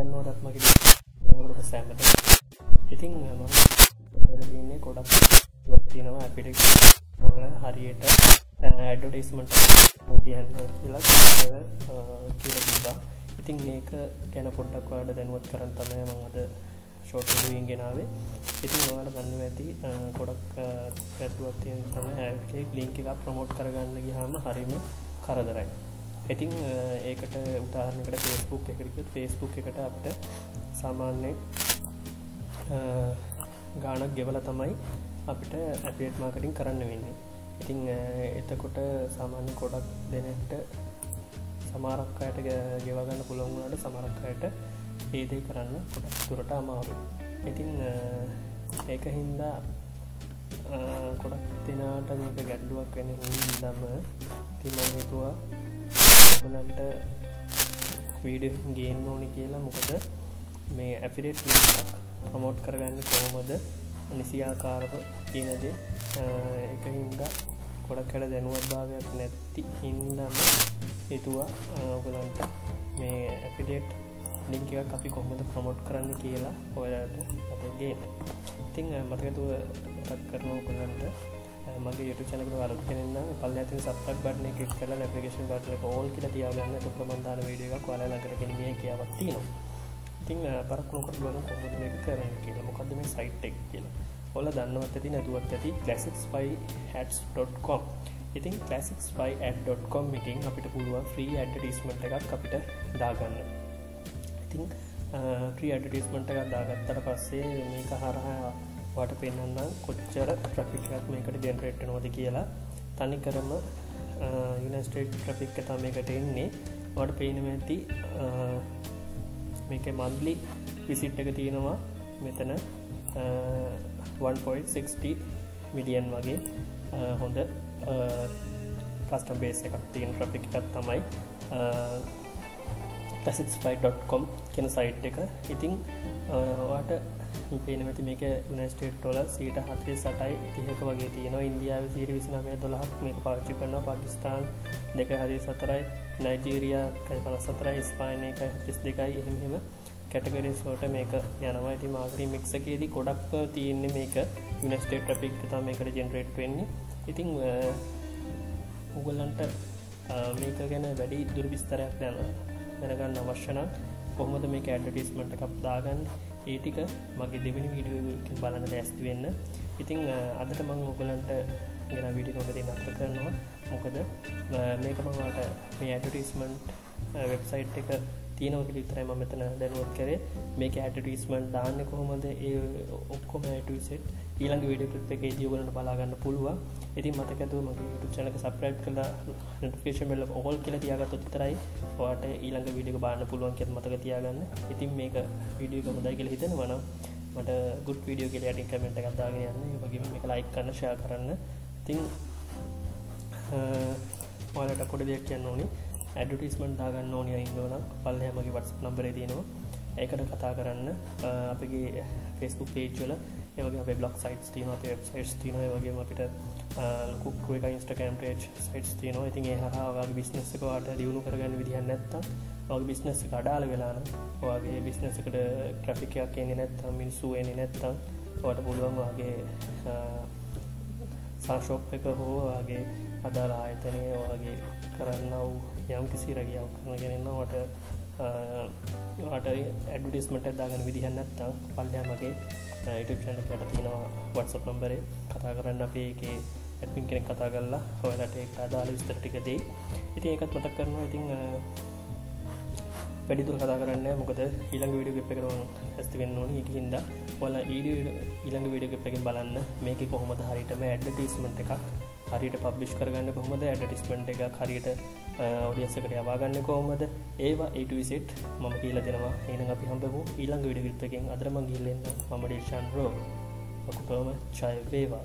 කියන්නවටත් මගේ සෑමට. ඉතින් මම ඉන්නේ ගොඩක් තියෙනවා අපිට හරියට ඇඩටස්මට කියන්න කියලා කියලබා ඉතින් මේක ගැන පොඩ්ඩක් වාඩ දැනුවත් කරන්න තමයි මඟද ෂෝටුවෙන් ගෙනාවේ. ඉතින් නොවට දන්න ඇති ගොඩක් පැතුවත් තියෙන තම ඇගේ ලිංක එකක් ප්‍රමෝට් කරගන්න ගහම හරිම කරදරයි. ඉතින් ඒකට උදාහරණකට ෆේස්බුක් එකකට ෆේස්බුක් එකට අපට සාමාන්‍ය ගානක් ගෙවල තමයි අපිට ඇපේට් මාකටින් කරන්න වෙන්නේ. ඉතිං එතකොට සාමාන්‍ය කොඩක් දෙනට සමාරක් අයට ගෙවගන්න පුළොන්වුණට සමරක් අයට ඒදේ කරන්න කොටක් තුරට අමාරු ඉතින් ඒක හින්දා කොඩක් දෙනාට මේක ගැඩ්ඩුවක් වෙන දම තිමහිතුවා ගලන්ට වීඩ ගේන්න ඕනි කියලා. මොකද මේ ඇෆිරේට් ප්‍රමෝට් කරගන්න කොහොමද? නිසියාකාරව කියනද එක හින්දා ගොඩක් කළ දැනුවත්භාවයක් නැති හින්දම හිතුවා ඔගලන්ට මේ ඇපිඩේට් ලිංක අපි කොහොමද ප්‍රමෝට් කරන්න කියලා ඔයාට අපගේ ඉතිං මතකතුව රත් කරන ඔගලන්ට මගේ යුතු චනක වලත් කෙනන්න පල් ඇති සපක් බටන එකක් කල ඇපිකේෂන් බට ඕල් කියල තියාගන්න ප්‍රමන්ධන වීඩියක් වල ලඟර කෙනීම කියවත් තියෙනවා. ඉතිං පරක් නොකට බල කොහොම එක කරන්න කියලා. මොකක්ද මේ සයිට් එක් කියලා. ඔල දන්නවත් ඇති නැතුවත් ඇති classicsපයි.com ඉතින් classicsපයි.com ඉතින් අපිට පුළුවන් ්‍රී ඇඩටිස්මට එකක් අපිට දාගන්න. ඉතිං ්‍රී ඇඩටිස්මට එකක් දාගත්තට පස්සේ මේක හරහා වට පෙන්න්න කොච්චර ට්‍රපිකයක් මේකට ජෙනරේට් නොද කියලා. තනි කරම යුනස්ටේට් ට්‍රපික් තම එකට එන්නේ. වට පේනම ඇති මේක මන්දලි විසිට් එක තියෙනවා. මෙතන 1.60 මිලියන් වගේ හොඳ කස්ටම් බේස් එකක් තියෙන ට්‍රපික් එකක් තමයි ටසිස්ෆයි.කොම් කෙන සයිට් එක. ඉතිං වාට පේනමති මේක නස්ටේට්ටොල සීට හතේ සටයි තිහක වගේ තියෙන ඉන්දියාව සිරි විසිනමය දොලහක් මේක පාච්චි කරන පාකිස්ාන් දෙක හරි සතරයි නයිජීරයා කයි පන සතරයි ස්පානය එක තිස් දෙකයි. එහෙමහෙම කැටගරස්ලෝට මේක යනවා. ඇති මාගරී මික්සකේදී කොඩක් තියෙන්නේ මේක යුනස්ටේට ට්‍රපික් තා මේකට ජෙනරේට් වෙන්නේ. ඉතිං උගල්ලන්ට මේක ගැන වැඩි දුර්විස්තරයක් යන දැනගන්න අවශ්‍යන කොහොමද මේ ඇඩටිස්මට එකක් දාගන්න? ඒටික මගේ දෙවනි වීඩියෝ බලන්න දැස්ති වෙන්න. ඉතිං අදට මං ඔගලන්ට ගෙන විඩි නොකදී නත්ත කරනවා. මොකද මේක මවාට මේ ඇඩටිස්මන්ට් වෙබ්සයිට් එක තියනවක විතරයි ම මෙතන දැනුවත් කරේ. මේක ඇටටිස්මන්් දාන්න කොහොමද? ඒ ඔක්කොම ඇටසෙට් ඊළඟ විඩියපත් එක දියවලට බලාගන්න පුළුව ඉතින් මතකතු මගේ චනක සප්‍රයි් කලා නටිකේෂමල ඔහොල් කියල තියාගත් තරයි වාට ඊළඟ විඩික බාන්න පුළුවන් කෙ මතක තියාගන්න. ඉතින් මේක විඩියක මුදයි කියල හිතන වන මට ගුඩ් විඩියෝ කියල අටින් කමෙන්ට ගත්දාගෙන යන්න. වගේ මේක ලයික් කන්න ශයා කරන්න. තිං ඔයාලට කොඩ දෙයක් කියන්න ඕනේ. ඇඩටිස්මන්් දාගන්න ඕනය ඉන්නවන පල්ලහමගේ වටස් නම්බර දනවා ඒකට කතා කරන්න. අපගේ ෆෙස්බුක් පේජ්වල ඒවගේ බ්ලොක් සයිටස් තින සයිටස් තින වගේ අපිට ලකුක් එක ඉන්ස්ටකෑම් පේජ් සයිටස් තියනවා. ඉතින් ඒ හරවාගේ බිස්නස්සකවාට දියුණු කරගන්න විදිහ නැත්තා වගේ බිස්නස් කඩාල වෙලාන වගේ බිස්නසකට ට්‍රෆිකයක් එන්නේ නැත්තම් මිනිස්සු එන්නේ නැත්තම් වට පුළුවන් වගේ සාශෝප් එක හෝ වගේ අදාලා ආයතනය වගේ කරන්න වූ යම් කිසි රැගියාව කරන ගෙනන්නවට ට ඇඩිස්මට දාගන විදිහන්නත්තා පල්ලයාමගේ යිටක්ෂණ කට තිනවා වටසප් නම්බරේ කතා කරන්න අපේ එක ඇත්මින් කෙනෙක් කතා කරලා හොලට එක් අදාල විස්තරටිකදේ ඉති ඒකත් මතක් කරනවා. ඉතිං වැඩිදුර කතා කරන්න මොකද? ඊළඟ විඩිය ගෙප් එකරුවන් ඇස්තිවෙන්න ඕන. එක හිද වල ඊඩ ඊළඟ විඩිය ගෙප් එකෙන් බලන්න. මේක කොහොමද හරිටම ඇඩ්ඩටිස්මට එකක්? හරිට පබ්ලිෂ් කරගන්න කොහොමද? ඇඩටිස්මට එක හරියට ඔඩියසකට යවාගන්න කොහොමද? ඒවා ඒටවිසිට් මම කියල දෙනවා. ඒන අපි හම්බපු ඊළඟ විඩියගිත්තකින් අදරම ගිල්ලෙන්න මම ඩේෂන් රෝ. ඔකුටෝම චය වේවා.